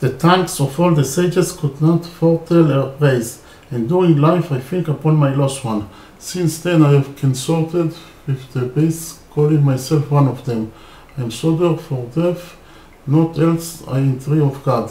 The tongues of all the sages could not foretell her ways, and during life I think upon my lost one. Since then I have consorted with the base, calling myself one of them. I am sober for death, not else I entreat of God.